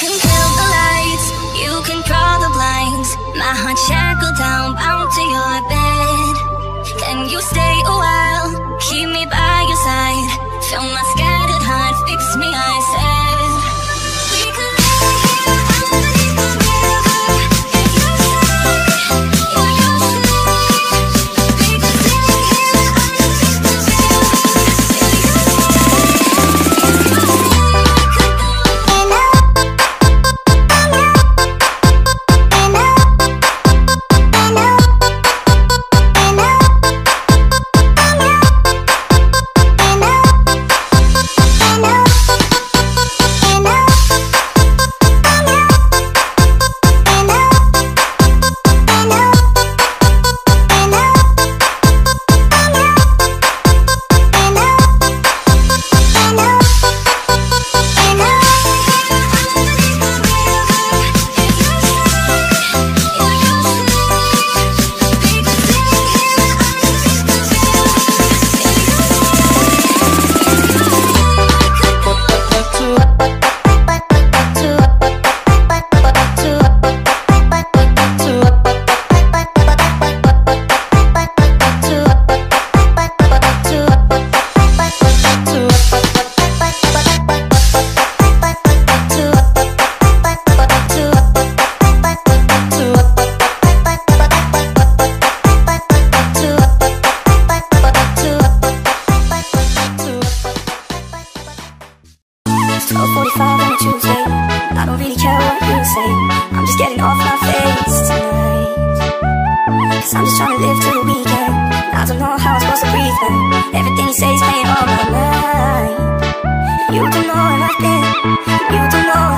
can kill the lights, you can draw the blinds. My heart shackled down, bound to your bed. Can you stay a while? Keep me by your side. Fill my sky. What. I'm just getting off my face tonight. Cause I'm just trying to live till the weekend. I don't know how I'm supposed to breathe then. Everything you say is playing on my mind. You don't know where I've been. You don't know